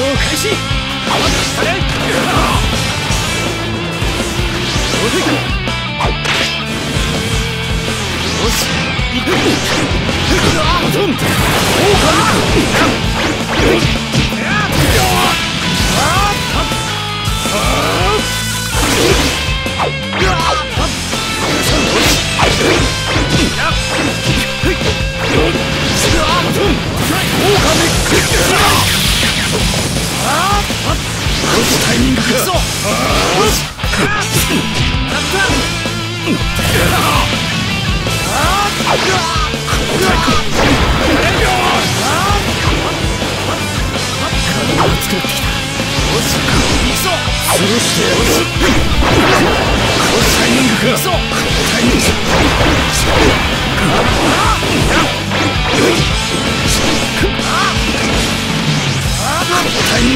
闘開始よしタイミン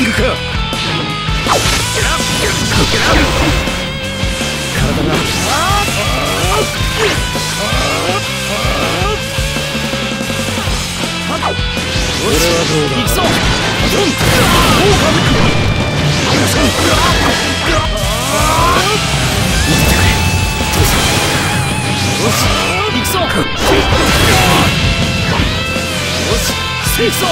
グか。行く。ぞ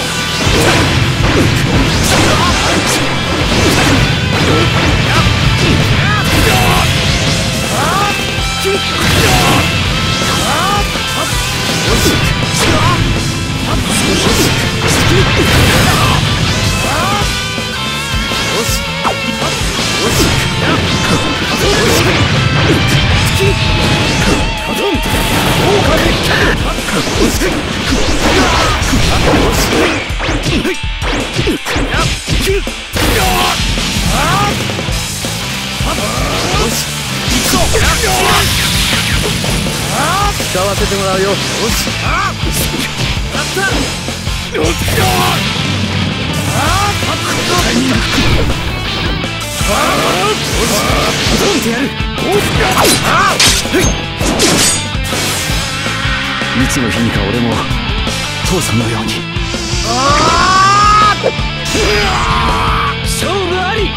うよし。いつの日にか俺も父さんのように。勝負あり。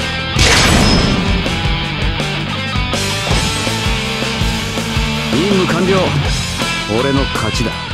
任務完了。俺の勝ちだ。